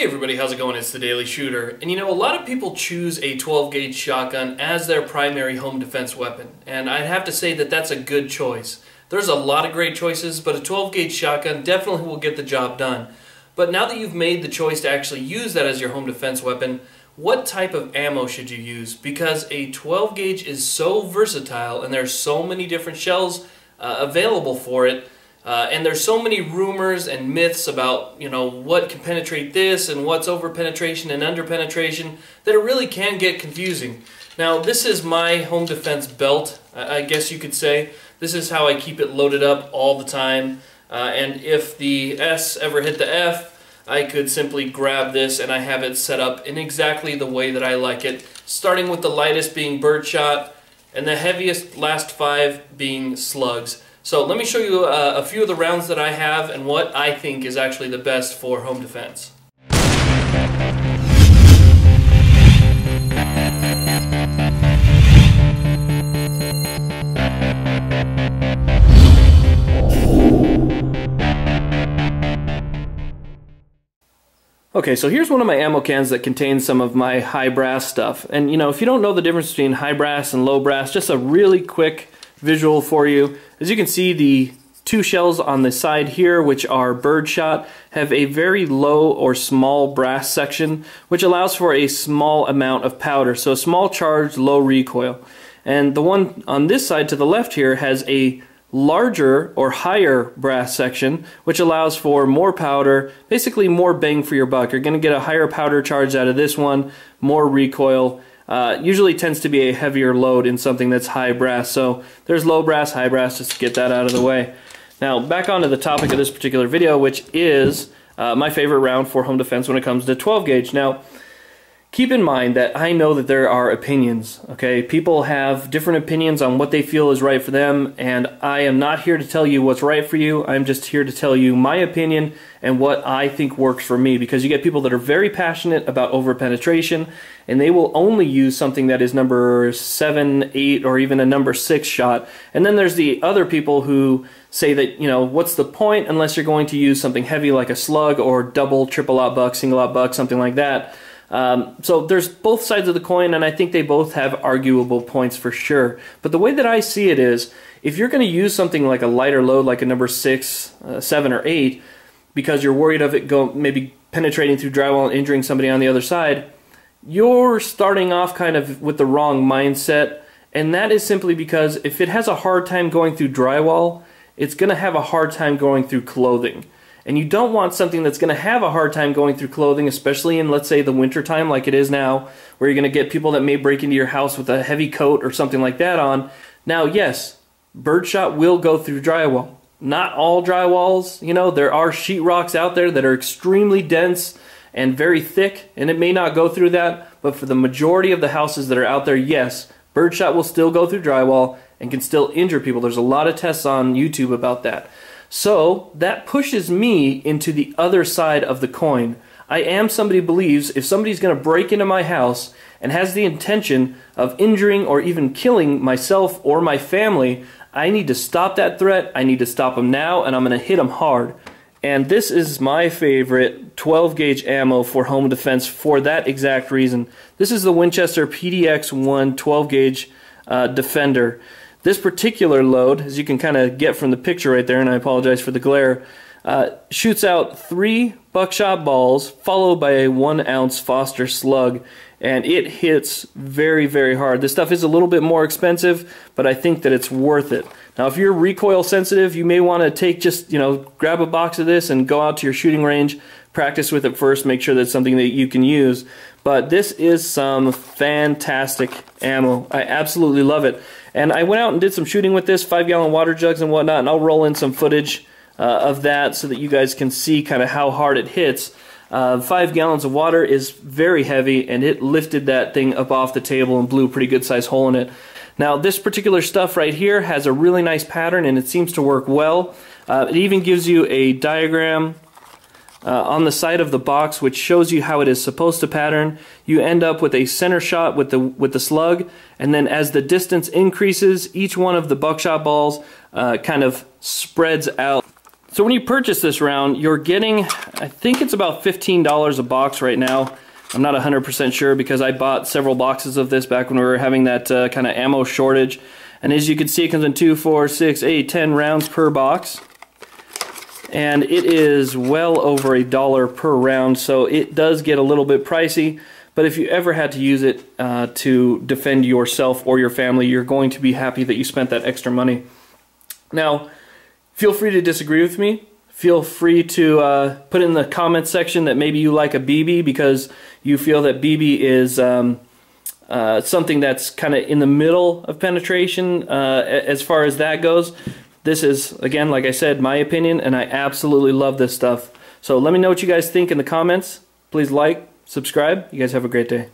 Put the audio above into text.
Hey everybody, how's it going? It's the Daily Shooter. And you know, a lot of people choose a 12 gauge shotgun as their primary home defense weapon. And I'd have to say that that's a good choice. There's a lot of great choices, but a 12 gauge shotgun definitely will get the job done. But now that you've made the choice to actually use that as your home defense weapon, what type of ammo should you use? Because a 12 gauge is so versatile and there's so many different shells uh, available for it uh, and there's so many rumors and myths about you know what can penetrate this and what's over penetration and under penetration that it really can get confusing. Now this is my home defense belt, I guess you could say. This is how I keep it loaded up all the time. Uh, and if the S ever hit the F, I could simply grab this and I have it set up in exactly the way that I like it. Starting with the lightest being birdshot and the heaviest last five being slugs. So let me show you uh, a few of the rounds that I have and what I think is actually the best for home defense. Okay, so here's one of my ammo cans that contains some of my high brass stuff. And you know, if you don't know the difference between high brass and low brass, just a really quick visual for you. As you can see, the two shells on the side here, which are birdshot, have a very low or small brass section, which allows for a small amount of powder. So a small charge, low recoil. And the one on this side to the left here has a larger or higher brass section, which allows for more powder, basically more bang for your buck. You're going to get a higher powder charge out of this one, more recoil, uh, usually tends to be a heavier load in something that's high brass. So there's low brass, high brass, just to get that out of the way. Now back onto the topic of this particular video, which is uh, my favorite round for home defense when it comes to 12 gauge. Now, keep in mind that I know that there are opinions, okay? People have different opinions on what they feel is right for them, and I am not here to tell you what's right for you. I'm just here to tell you my opinion and what I think works for me because you get people that are very passionate about overpenetration and they will only use something that is number 7, 8 or even a number 6 shot. And then there's the other people who say that, you know, what's the point unless you're going to use something heavy like a slug or double, triple aught buck, single aught buck, something like that. Um, so there's both sides of the coin, and I think they both have arguable points for sure. But the way that I see it is, if you're going to use something like a lighter load, like a number six, uh, seven, or eight, because you're worried of it go maybe penetrating through drywall and injuring somebody on the other side, you're starting off kind of with the wrong mindset. And that is simply because if it has a hard time going through drywall, it's going to have a hard time going through clothing. And you don't want something that's going to have a hard time going through clothing, especially in, let's say, the winter time like it is now, where you're going to get people that may break into your house with a heavy coat or something like that on. Now, yes, birdshot will go through drywall. Not all drywalls, you know, there are sheetrocks out there that are extremely dense and very thick, and it may not go through that, but for the majority of the houses that are out there, yes, birdshot will still go through drywall and can still injure people. There's a lot of tests on YouTube about that. So that pushes me into the other side of the coin. I am somebody who believes if somebody's going to break into my house and has the intention of injuring or even killing myself or my family, I need to stop that threat. I need to stop them now, and I'm going to hit them hard. And this is my favorite 12 gauge ammo for home defense for that exact reason. This is the Winchester PDX-1 12 gauge uh, Defender. This particular load, as you can kind of get from the picture right there, and I apologize for the glare, uh, shoots out three buckshot balls followed by a one ounce Foster slug, and it hits very, very hard. This stuff is a little bit more expensive, but I think that it's worth it. Now, if you're recoil sensitive, you may want to take just, you know, grab a box of this and go out to your shooting range, practice with it first, make sure that's something that you can use. But this is some fantastic ammo. I absolutely love it. And I went out and did some shooting with this, five gallon water jugs and whatnot, and I'll roll in some footage of that so that you guys can see kind of how hard it hits. Uh, five gallons of water is very heavy, and it lifted that thing up off the table and blew a pretty good sized hole in it. Now, this particular stuff right here has a really nice pattern, and it seems to work well. Uh, it even gives you a diagram uh, on the side of the box which shows you how it is supposed to pattern. You end up with a center shot with the with the slug and then as the distance increases each one of the buckshot balls uh, kind of spreads out So when you purchase this round, you're getting, I think it's about $15 a box right now. I'm not 100% sure because I bought several boxes of this back when we were having that uh, kind of ammo shortage. And as you can see, it comes in 2, 4, 6, 8, 10 rounds per box. And it is well over a dollar per round, so it does get a little bit pricey. But if you ever had to use it uh, to defend yourself or your family, you're going to be happy that you spent that extra money. Now, feel free to disagree with me. Feel free to uh, put in the comments section that maybe you like a BB because you feel that BB is um, uh, something that's kind of in the middle of penetration uh, as far as that goes. This is, again, like I said, my opinion, and I absolutely love this stuff. So let me know what you guys think in the comments. Please like, subscribe. You guys have a great day.